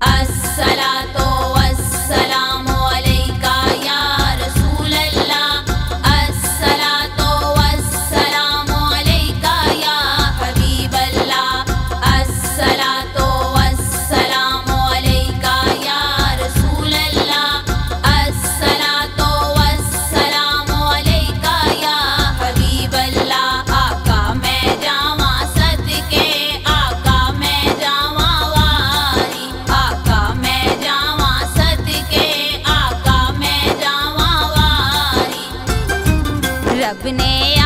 Us सबने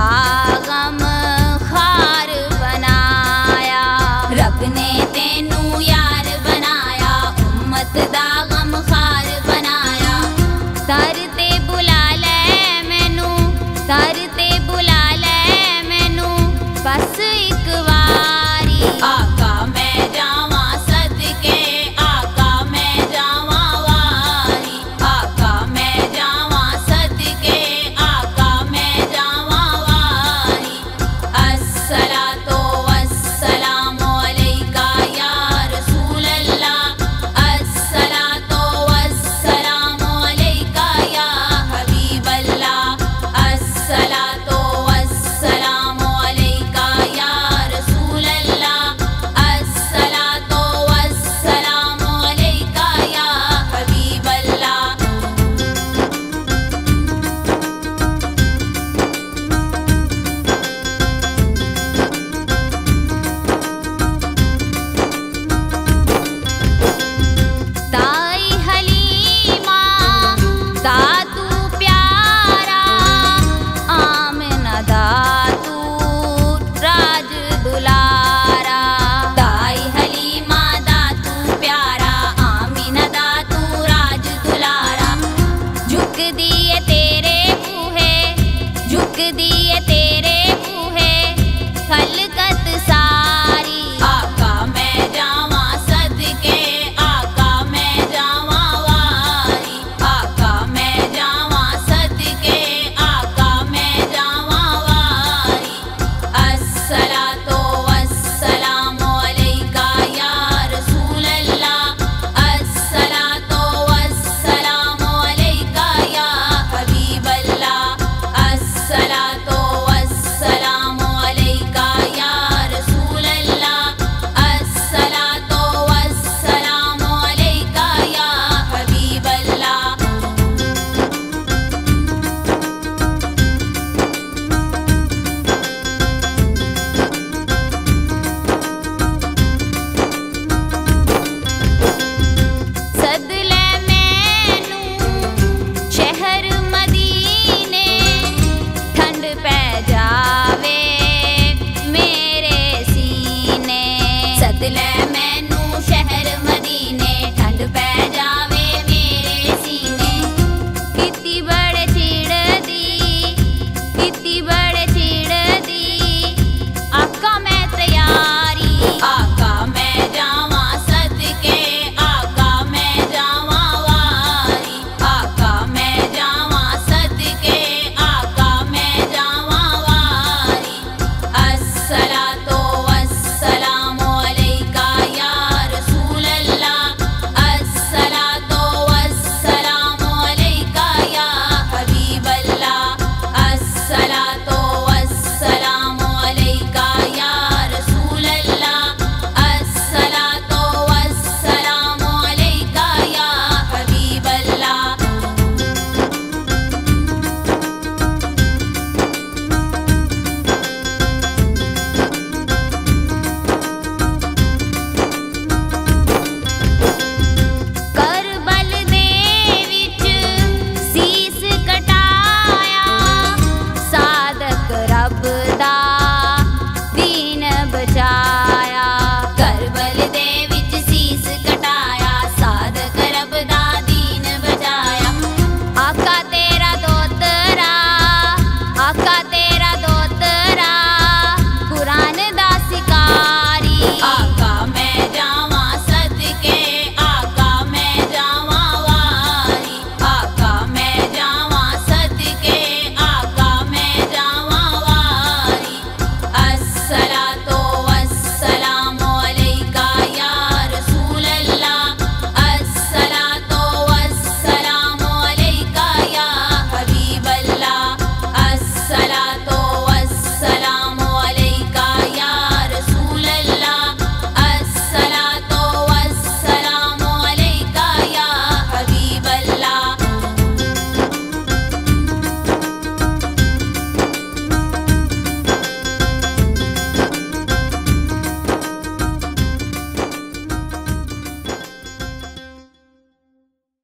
Naga.